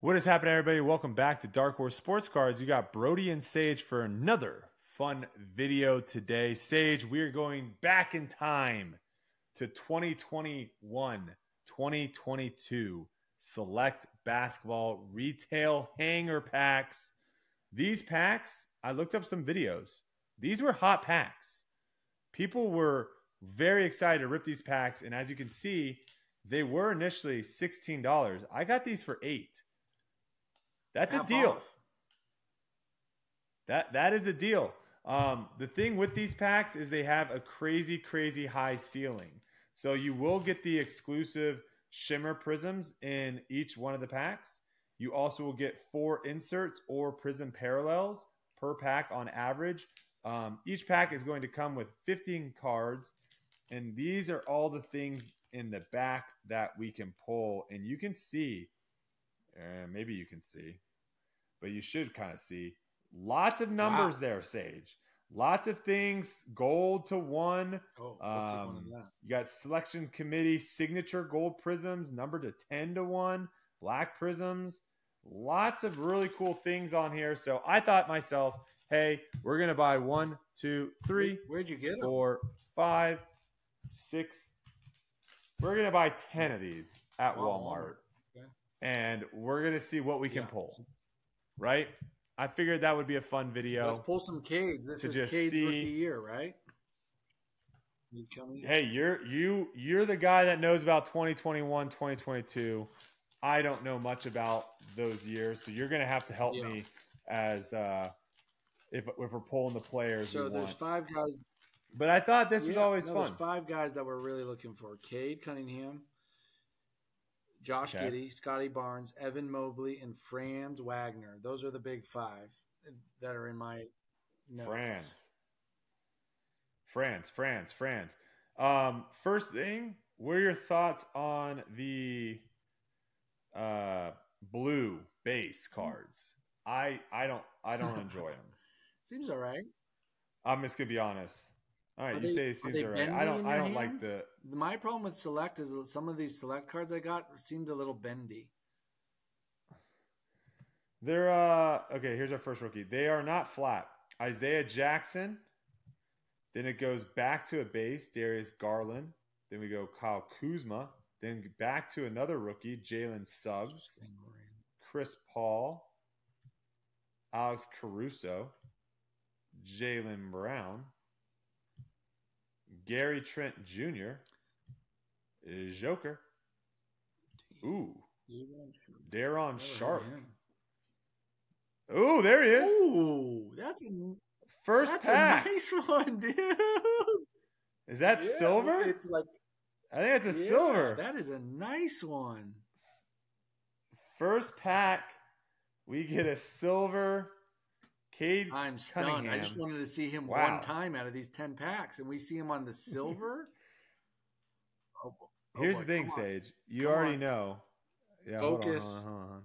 What is happening, everybody? Welcome back to Dark Horse Sports Cards. You got Brodie and Sage for another fun video today. Sage, we are going back in time to 2021, 2022 select basketball retail hanger packs. These packs, I looked up some videos. These were hot packs. People were very excited to rip these packs, and as you can see, they were initially $16. I got these for 8 that's Half a deal. Off. That that is a deal. Um, the thing with these packs is they have a crazy, crazy high ceiling. So you will get the exclusive shimmer prisms in each one of the packs. You also will get four inserts or prism parallels per pack on average. Um, each pack is going to come with 15 cards, and these are all the things in the back that we can pull. And you can see, uh, maybe you can see, but you should kind of see lots of numbers wow. there, Sage. Lots of things, gold to one. Oh, um, one you got selection committee signature gold prisms, number to 10 to one, black prisms. Lots of really cool things on here. So I thought myself, hey, we're going to buy one, two, three. Where'd you get them? Four, five, six. We're going to buy 10 of these at Walmart. And we're going to see what we can yeah. pull right? I figured that would be a fun video. Let's pull some Cades. This is Cade's see, rookie year, right? Hey, you're you you're the guy that knows about 2021, 2022. I don't know much about those years, so you're going to have to help yeah. me as uh, if if we're pulling the players. So there's want. five guys. But I thought this yeah, was always no, fun. There's five guys that we're really looking for: Cade Cunningham, Josh okay. Giddey, Scottie Barnes, Evan Mobley, and Franz Wagner. Those are the big five that are in my notes. Franz. Franz, Franz, Franz. Um, first thing, what are your thoughts on the uh, blue base cards? I I don't I don't enjoy them. Seems all right. I'm just gonna be honest. All right, are you they, say it seems all right. I don't. I don't hands? like the. My problem with select is that some of these select cards I got seemed a little bendy. They're uh okay. Here's our first rookie. They are not flat. Isaiah Jackson. Then it goes back to a base, Darius Garland. Then we go Kyle Kuzma. Then back to another rookie, Jalen Suggs, Chris Paul, Alex Caruso, Jaylen Brown, Gary Trent Jr. is Joker. Ooh. Day'Ron Sharpe. Ooh, there he is. Ooh, that's a first that's pack. a nice one, dude. Is that yeah, silver? It's like I think it's a yeah, silver. That is a nice one. First pack, we get a silver Cade I'm stunned. Cunningham. I just wanted to see him wow. one time out of these 10 packs, and we see him on the silver. oh, oh, Here's boy, the thing, Sage. You come already on. know. Yeah, Focus. Hold on, hold on, hold on.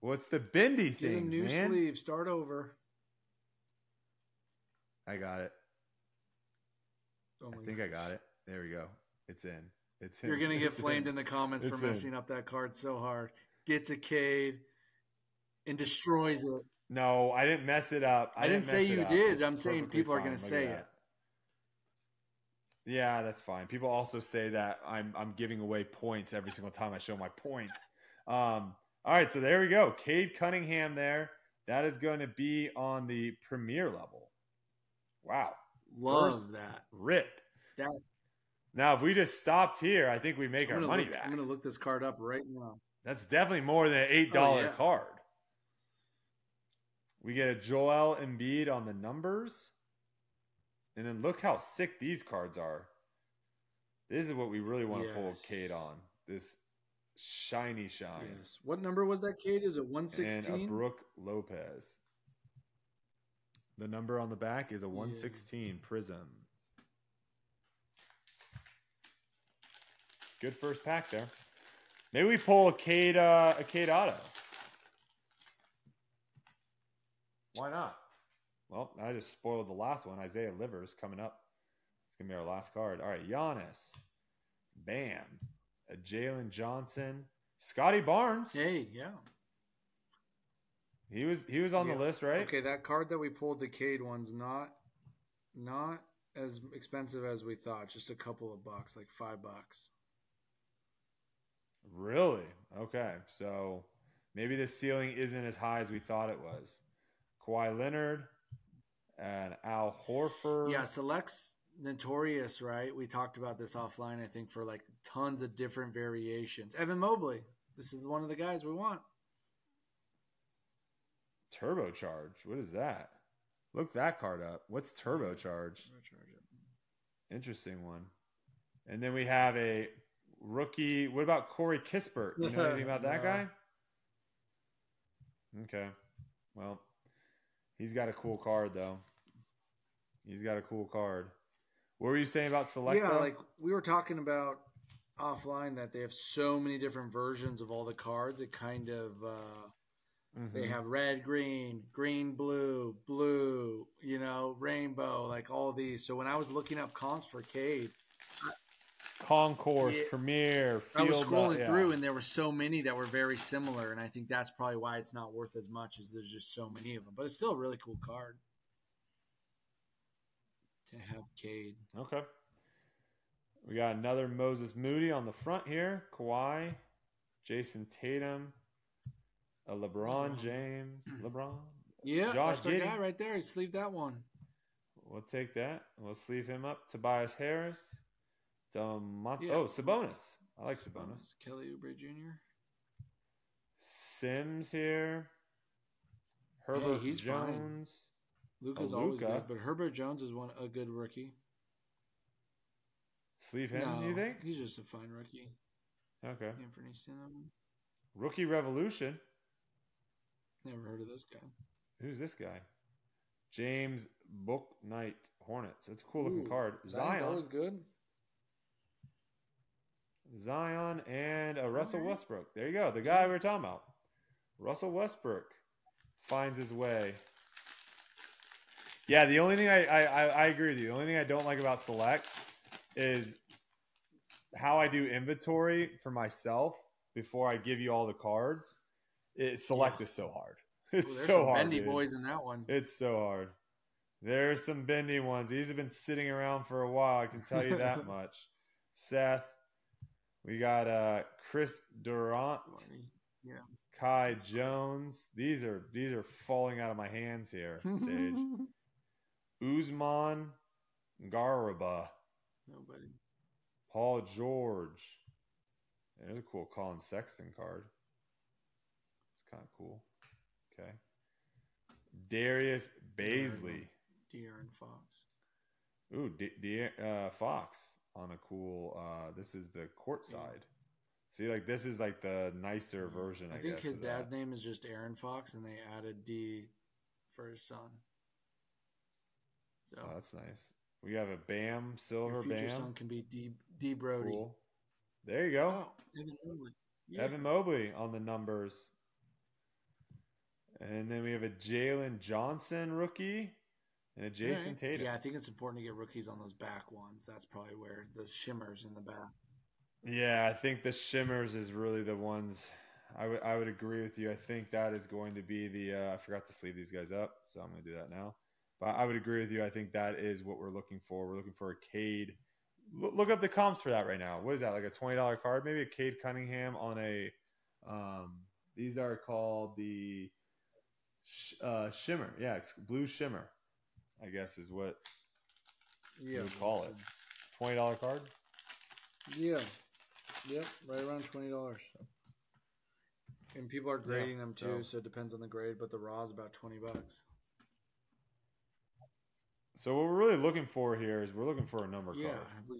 What's the bendy Get thing? a new man? sleeve. Start over. I got it. Oh I think gosh. I got it. There we go. It's in. It's in. You're gonna get flamed in. in the comments it's for messing in. up that card so hard. Gets a Cade and destroys it. No, I didn't mess it up. I, I didn't, say you did. I'm saying people are going to say it. Yeah, that's fine. People also say that I'm I'm giving away points every single time I show my points. Um, all right, so there we go. Cade Cunningham there. That is going to be on the premier level. Wow. Love First that. Rip. That now, if we just stopped here, I think we make our money look, back. I'm going to look this card up right now. That's definitely more than an $8 oh, yeah. card. We get a Joel Embiid on the numbers. And then look how sick these cards are. This is what we really want yes. to pull Cade on. This shiny shine. Yes. What number was that, Cade? Is it 116? And a Brook Lopez. The number on the back is a 116 yeah. Prism. Good first pack there. Maybe we pull a Cade, uh, a Cade Auto. Why not? Well, I just spoiled the last one. Isaiah Livers coming up. It's gonna be our last card. All right, Giannis, Bam, Jalen Johnson, Scottie Barnes. Hey, yeah. He was he was on Yeah. the list, right? Okay, that card that we pulled, the Cade one's not not as expensive as we thought. Just a couple of bucks, like five bucks. Really? Okay. So maybe the ceiling isn't as high as we thought it was. Kawhi Leonard and Al Horford. Yeah, selects notorious, right? We talked about this offline, I think, for like tons of different variations. Evan Mobley, this is one of the guys we want. Turbocharge. What is that? Look that card up. What's Turbocharge? Interesting one. And then we have a rookie. What about Corey Kispert? You know anything about that No. guy? Okay. Well, he's got a cool card though. He's got a cool card. What were you saying about Select? yeah, like we were talking about offline that they have so many different versions of all the cards. It kind of uh, they Mhm. have red, green, green, blue, blue, you know, rainbow, like all these. So when I was looking up comps for Cade, Concourse, Yeah. Premier, I was Field, uh, scrolling yeah. through and there were so many that were very similar, and I think that's probably why it's not worth as much as there's just so many of them. But it's still a really cool card to have Cade. Okay. We got another Moses Moody on the front here. Kawhi, Jayson Tatum, a LeBron. James, mm. LeBron. Yeah, Josh that's our guy right there. He sleeved that one. We'll take that. We'll sleeve him up. Tobias Harris. Um, Demont- Yeah. Oh, Sabonis. I like Sabonis. Kelly Oubre Jr. Sims here. Herbert he's fine. Jones. Luka's Oh, always good, but Herbert Jones is one a good rookie. Sleeve him, no, you think? he's just a fine rookie. Okay. Anthony Cinnamon. Rookie Revolution. Never heard of this guy. Who's this guy? James Bouknight Hornets. That's a cool looking Ooh, card. Zion's Zion. always good. Zion and uh, Russell. Westbrook. There you go. The guy we were talking about. Russell Westbrook finds his way. Yeah, the only thing I, I, I, I agree with you. The only thing I don't like about Select is how I do inventory for myself before I give you all the cards. It, Select Yeah. is so hard. Ooh, It's there's so some hard. bendy dude. boys in that one. It's so hard. There's some bendy ones. These have been sitting around for a while. I can tell you that much. Seth, we got uh Chris Durant, Yeah. Kai Jones. These are these are falling out of my hands here, Sage. Usman Garuba, Nobody. Paul George. There's a cool Collin Sexton card. It's kind of cool. Okay. Darius Bazley. De'Aaron Fox. Ooh, D- D- uh, Fox on a cool. Uh, this is the court side. See, like this is like the nicer version. I, I think guess, his that. dad's name is just Aaron Fox, and they added D for his son. So Oh, that's nice. We have a Bam Silver your future Bam. son can be D D Brodie. Cool. There you go. Oh, Evan Mobley. Yeah. Evan Mobley on the numbers. And then we have a Jalen Johnson rookie and a Jayson Alright. Tatum. Yeah, I think it's important to get rookies on those back ones. That's probably where the shimmers in the back. Yeah, I think the shimmers is really the ones. I would I would agree with you. I think that is going to be the. Uh, I forgot to sleeve these guys up, so I'm going to do that now. But I would agree with you. I think that is what we're looking for. We're looking for a Cade. Look, look up the comps for that right now. What is that? Like a twenty dollar card? Maybe a Cade Cunningham on a. Um, these are called the sh- uh, shimmer. Yeah, it's blue shimmer. I guess is what Yeah, would call it. twenty dollar card. Yeah, yep, right around twenty dollars. And people are grading them too, so- so it depends on the grade. But the raw is about twenty bucks. So what we're really looking for here is we're looking for a number Yeah, card. we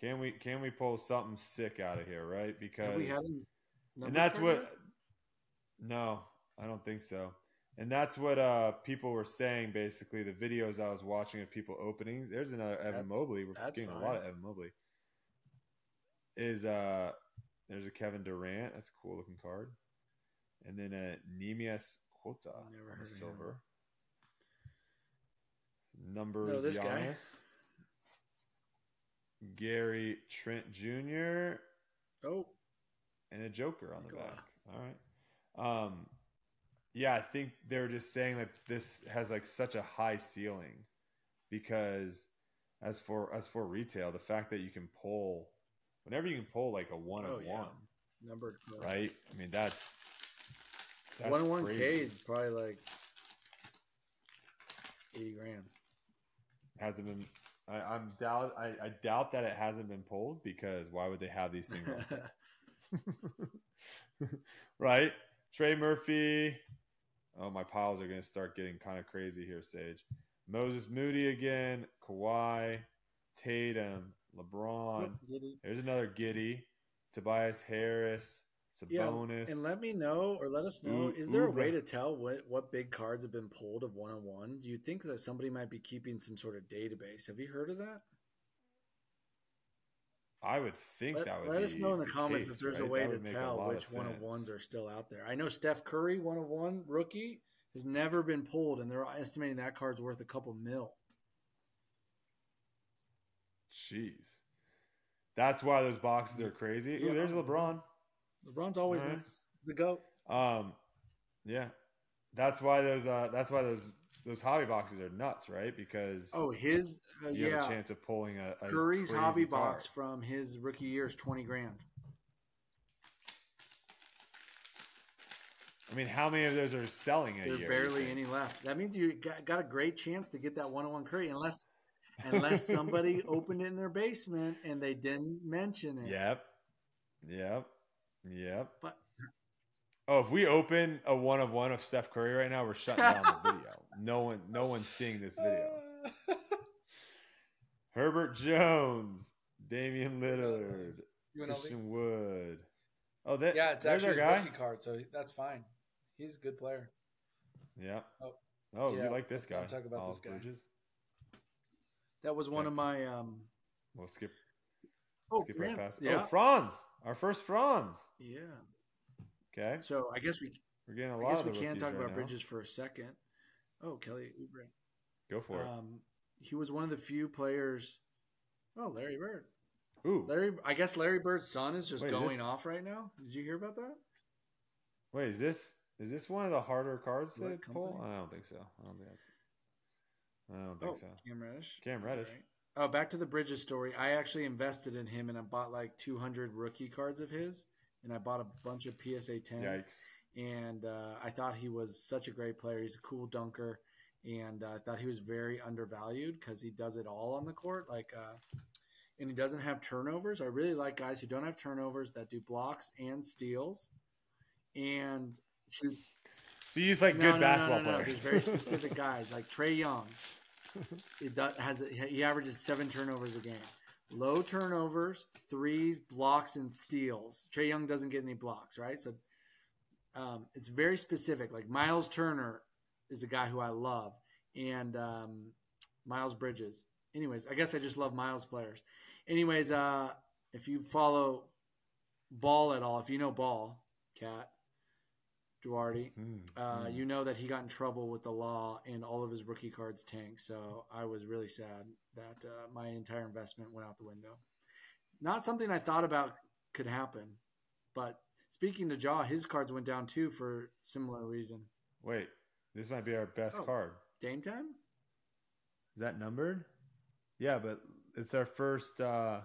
Can we can we pull something sick out of here, right? Because have we had a and that's what. yet? No, I don't think so. And that's what uh, people were saying. Basically, the videos I was watching of people openings. There's another Evan That's- Mobley. We're getting a lot of Evan Mobley. Is uh, there's a Kevin Durant. That's a cool looking card. And then a Neemias Queta, Never heard a of him. silver. Numbers No, this guy. Gary Trent Jr. Oh, and a Joker on the back. All right. Um, yeah, I think they're just saying that this has like such a high ceiling because as for as for retail, the fact that you can pull whenever you can pull like a one oh, of yeah. one number right? I mean that's, that's one one K is probably like eighty grand. Hasn't been. I, am doubt. I, I doubt that it hasn't been pulled because why would they have these things on right? Trey Murphy. Oh, my piles are going to start getting kind of crazy here, Sage. Moses Moody again. Kawhi, Tatum, LeBron. There's another Giddey, Tobias Harris. Sabonis. Yeah, and let me know or let us know. Ooh, is there ooh, a way to tell what what big cards have been pulled of one on one? Do you think that somebody might be keeping some sort of database? Have you heard of that? I would think let, that would. Let us know in the comments case, if there's right? a way to tell which one of ones are still out there. I know Steph Curry, one of one rookie, has never been pulled, and they're estimating that card's worth a couple mil. Jeez, that's why those boxes are crazy. Yeah. Ooh, there's LeBron. LeBron's always right. nice. The goat. Um, yeah, that's why those. Uh, that's why those those hobby boxes are nuts, right? Because oh, his uh, you yeah, have a chance of pulling a, a Curry's hobby card. box from his rookie year is twenty grand. I mean, how many of those are selling a There's year? barely any left. That means you got, got a great chance to get that one-on-one Curry, unless unless somebody opened it in their basement and they didn't mention it. Yep. Yep. Yep. But oh, if we open a one of one of Steph Curry right now, we're shutting down the video. No one, no one's seeing this video. Herbert Jones, Damian Lillard, Christian Wood. Oh, that yeah, it's actually his guy. rookie card, so that's fine. He's a good player. Yeah. Oh, oh yeah, you like this guy? Talk about Olive this guy. Bridges. That was one yeah. of my. um We'll skip. Oh, skip right past. Yeah. Oh, Franz, our first Franz. Yeah. Okay. So I guess we. We're getting a lot. I guess we can talk right about now. Bridges for a second. Oh, Kelly Oubre. Go for it. Um, he was one of the few players. Oh, Larry Bird. Ooh. Larry, I guess Larry Bird's son is just Wait, going this... off right now. Did you hear about that? Wait, is this is this one of the harder cards to pull? I don't think so. I don't think that's. I don't think oh, so. Cam Reddish. Cam Reddish. Right. Oh, back to the Bridges story. I actually invested in him and I bought like 200 rookie cards of his, and I bought a bunch of PSA 10s. Yikes. And uh, I thought he was such a great player. He's a cool dunker, and uh, I thought he was very undervalued because he does it all on the court. Like, uh, and he doesn't have turnovers. I really like guys who don't have turnovers that do blocks and steals, and shoot. So you use like no, good no, basketball no, players. very specific guys like Trae Young. It does, has a, he averages seven turnovers a game. Low turnovers, threes, blocks, and steals. Trae Young doesn't get any blocks, right? So um, it's very specific. Like Miles Turner is a guy who I love, and um, Miles Bridges. Anyways, I guess I just love Miles players. Anyways, uh, if you follow Ball at all, if you know Ball, Cat, Duarte, mm, uh, mm. you know that he got in trouble with the law and all of his rookie cards tanked. So I was really sad that uh, my entire investment went out the window. Not something I thought about could happen, but speaking to Ja, his cards went down too for similar reason. Wait, this might be our best oh, card. Dame time? Is that numbered? Yeah, but it's our first. uh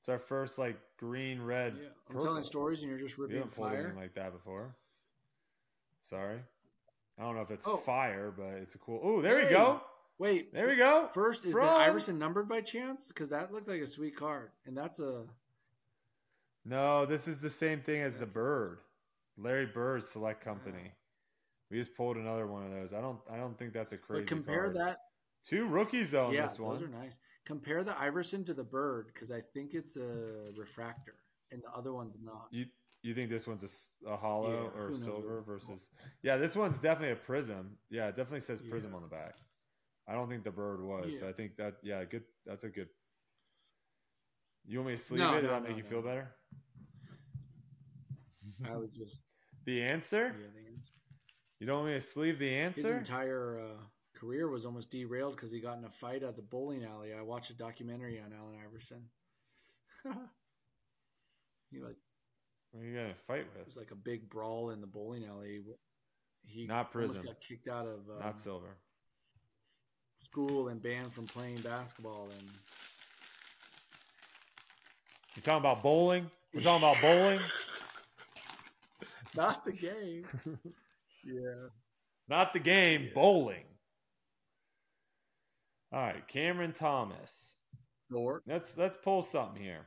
it's our first like green red. Yeah, I'm purple. telling stories and you're just ripping fire like that before. Sorry, I don't know if it's oh. fire, but it's a cool. Oh, there hey. we go. Wait, there we go. First, is From... the Iverson numbered by chance? Because that looked like a sweet card, and that's a. No, this is the same thing as that's the Bird, Larry Bird Select Company. We just pulled another one of those. I don't. I don't think that's a crazy. But compare card. that Two rookies though. Yeah, those are nice. Compare the Iverson to the Bird because I think it's a refractor and the other one's not. You you think this one's a, a hollow yeah, or silver versus? Yeah, this one's definitely a prism. Yeah, it definitely says prism yeah. on the back. I don't think the Bird was. Yeah. So I think that yeah, good. That's a good. You want me to sleep no, it? No, that no, make you feel better? I was just the answer. Yeah, the answer. You don't want me to sleeve the answer? His entire uh, career was almost derailed because he got in a fight at the bowling alley. I watched a documentary on Allen Iverson. he like What are you gonna fight with? It was like a big brawl in the bowling alley. He Not almost prison. got kicked out of um, Not silver. school and banned from playing basketball. And You talking about bowling? We're talking about bowling. not the game. yeah. Not the game. Yeah. Bowling. All right, Cameron Thomas. Or Let's let's pull something here.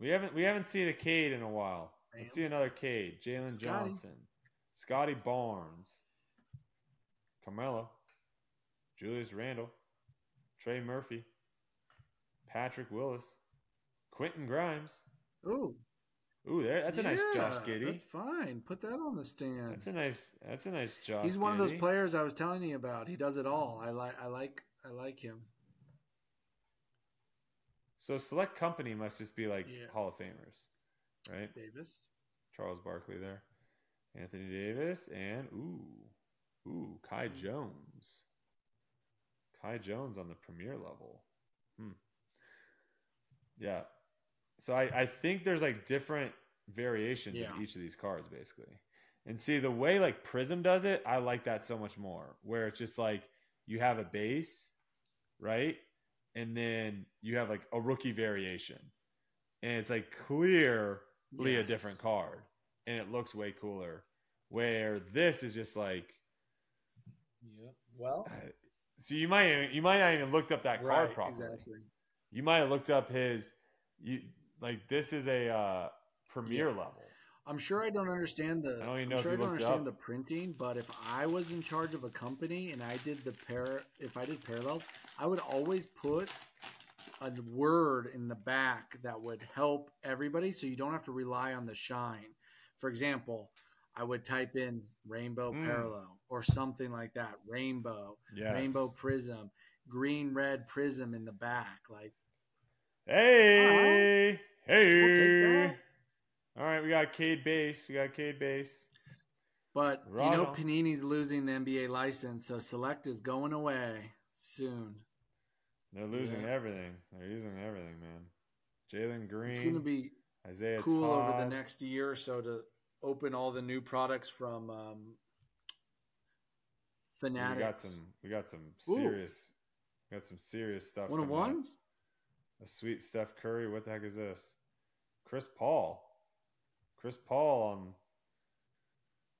We haven't we haven't seen a Cade in a while. Let's see another Cade. Jalen Johnson, Scottie Barnes, Carmelo, Julius Randle, Trey Murphy, Patrick Willis, Quentin Grimes. Ooh, Ooh, there that's a nice Josh yeah, Giddey. That's fine. Put that on the stand. That's a nice that's a nice Josh. He's one of those players I was telling you about. He does it all. I like. I like. I like him. So select company must just be like Yeah. Hall of Famers, right? Davis. Charles Barkley there, Anthony Davis, and ooh, ooh, Kai Hmm. Jones. Kai Jones on the premier level. Hmm. Yeah. So I, I think there's like different variations Yeah. of each of these cards basically. And see the way like Prism does it, I like that so much more. Where it's just like you have a base, right? And then you have like a rookie variation. And it's like clearly a different card. And it looks way cooler. Where this is just like Yeah. Well. so you might you might not even looked up that card Right. properly. Exactly. You might have looked up his you like this is a uh premier Yeah. level. I'm sure I don't understand the. I don't even I'm know if sure I don't understand up. the printing, but if I was in charge of a company and I did the pair, if I did parallels, I would always put a word in the back that would help everybody, so you don't have to rely on the shine. For example, I would type in rainbow Mm. parallel or something like that. Rainbow, Yes. rainbow prism, green red prism in the back. Like Hey, hey. We'll take that. All right, we got Cade base. We got Cade base. But Right you know, on. Panini's losing the NBA license, so Select is going away soon. They're losing Yeah. everything. They're using everything, man. Jalen Green. It's going to be Isaiah cool over the next year or so to open all the new products from um, We got Fanatics. some. We got some serious. We got some serious stuff. One of coming up. ones? A sweet Steph Curry. What the heck is this? Chris Paul. Chris Paul on.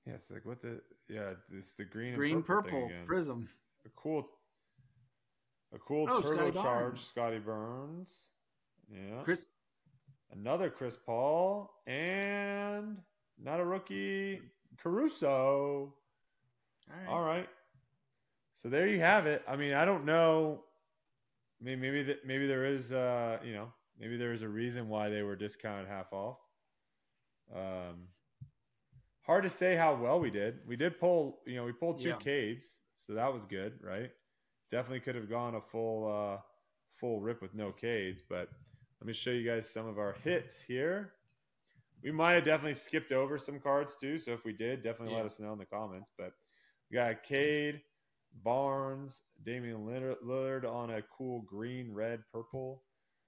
Yeah, it's like what the yeah. It's the green and Green purple, purple prism. a cool. A cool Oh, Scottie turbocharged. Scottie Barnes. Yeah. Chris Another Chris Paul and not a rookie Caruso. all right. All right. So there you have it. I mean, I don't know. I mean, maybe that maybe there is, uh, you know, maybe there is a reason why they were discounted half off. Um, hard to say how well we did. We did pull, you know, we pulled two Yeah. Cades, so that was good, right? Definitely could have gone a full, uh, full rip with no Cades, but let me show you guys some of our hits here. We might have definitely skipped over some cards too, so if we did, definitely Yeah. let us know in the comments. But we got a Cade, Barnes, Damian Lillard on a cool green, red, purple,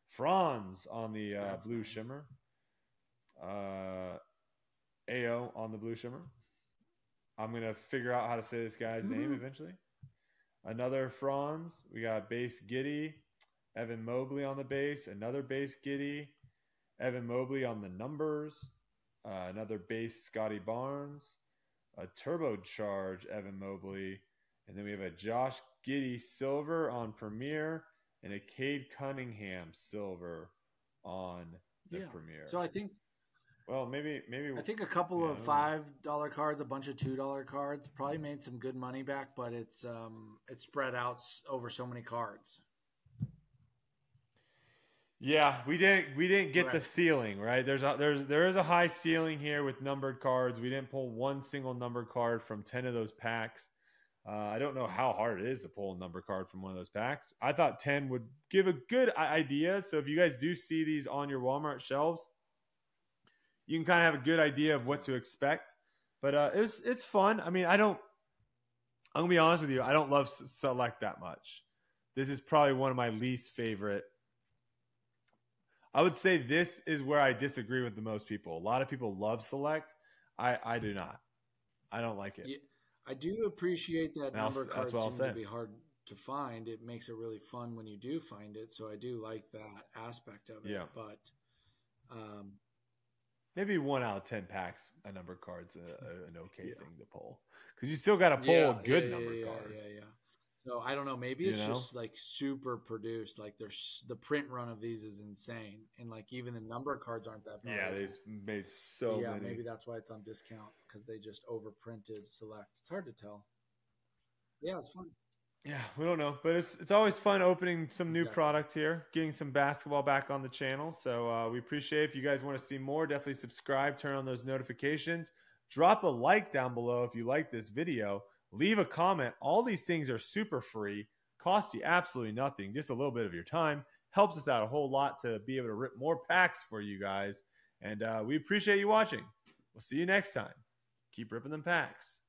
Franz on the uh, blue nice. shimmer, uh, Ayo on the blue shimmer. I'm gonna figure out how to say this guy's name Mhm. eventually. Another Franz. We got base Giddey, Evan Mobley on the base. Another base Giddey, Evan Mobley on the numbers. Uh, another base Scottie Barnes, a turbocharge Evan Mobley, and then we have a Josh Giddey silver on Premier and a Cade Cunningham silver on the Yeah. Premier. So I think well, maybe maybe I think a couple Yeah, of five dollar cards, a bunch of two dollar cards, probably made some good money back, but it's um it's spread out over so many cards. Yeah, we didn't we didn't get the ceiling right. There's a, there's there is a high ceiling here with numbered cards. We didn't pull one single numbered card from ten of those packs. Uh, I don't know how hard it is to pull a number card from one of those packs. I thought ten would give a good idea. So if you guys do see these on your Walmart shelves, you can kind of have a good idea of what to expect. But uh, it's it's fun. I mean, I don't. I'm gonna be honest with you. I don't love select that much. This is probably one of my least favorite I would say this is where I disagree with the most people. A lot of people love select. I I do not. I don't like it. Yeah, I do appreciate that number cards seem to be hard to find. It makes it really fun when you do find it. So I do like that aspect of it. Yeah. But um, maybe one out of ten packs a number card's a, a, an okay yeah. thing to pull because you still got to pull yeah, a good yeah, number yeah, card. Yeah, yeah. So I don't know. Maybe it's you know? just like super produced. Like there's the print run of these is insane, and like even the number cards aren't that. Bad. Yeah, they made so. Yeah, many. maybe that's why it's on discount because they just overprinted select. It's hard to tell. Yeah, it's fun. Yeah, we don't know, but it's it's always fun opening some new exactly. product here, getting some basketball back on the channel. So uh, we appreciate if you guys want to see more, definitely subscribe, turn on those notifications, drop a like down below if you like this video leave a comment. All these things are super free, cost you absolutely nothing, just a little bit of your time. Helps us out a whole lot to be able to rip more packs for you guys. And uh, we appreciate you watching. We'll see you next time. Keep ripping them packs.